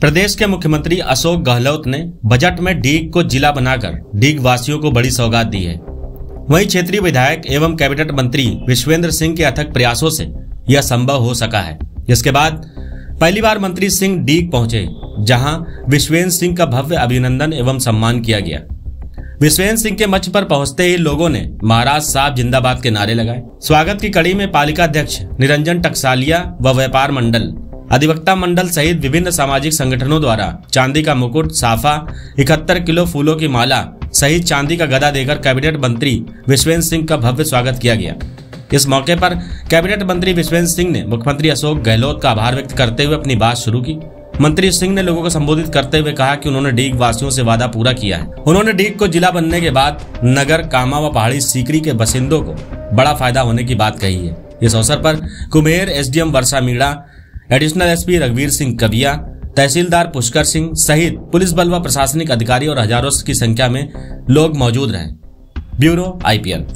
प्रदेश के मुख्यमंत्री अशोक गहलोत ने बजट में डीग को जिला बनाकर डीग वासियों को बड़ी सौगात दी है। वहीं क्षेत्रीय विधायक एवं कैबिनेट मंत्री विश्वेंद्र सिंह के अथक प्रयासों से यह संभव हो सका है। जिसके बाद पहली बार मंत्री सिंह डीग पहुँचे, जहाँ विश्वेंद्र सिंह का भव्य अभिनंदन एवं सम्मान किया गया। विश्वेंद्र सिंह के मंच पर पहुँचते ही लोगों ने महाराज साहब जिंदाबाद के नारे लगाए। स्वागत की कड़ी में पालिका अध्यक्ष निरंजन टकसालिया व व्यापार मंडल अधिवक्ता मंडल सहित विभिन्न सामाजिक संगठनों द्वारा चांदी का मुकुट, साफा, इकहत्तर किलो फूलों की माला सहित चांदी का गदा देकर कैबिनेट मंत्री विश्वेंद्र सिंह का भव्य स्वागत किया गया। इस मौके पर कैबिनेट मंत्री विश्वेंद्र सिंह ने मुख्यमंत्री अशोक गहलोत का आभार व्यक्त करते हुए अपनी बात शुरू की। मंत्री सिंह ने लोगों को संबोधित करते हुए कहा कि उन्होंने डीग वासियों से वादा पूरा किया है। उन्होंने डीग को जिला बनने के बाद नगर, कामा व पहाड़ी सीकरी के बसिंदों को बड़ा फ़ायदा होने की बात कही है। इस अवसर पर Kumher SDM Varsha Meena additional SP रघुवीर सिंह कबिया तहसीलदार पुष्कर सिंह सहित पुलिस बल व प्रशासनिक अधिकारी और हज़ारों की संख्या में लोग मौजूद रहे। Bureau IPL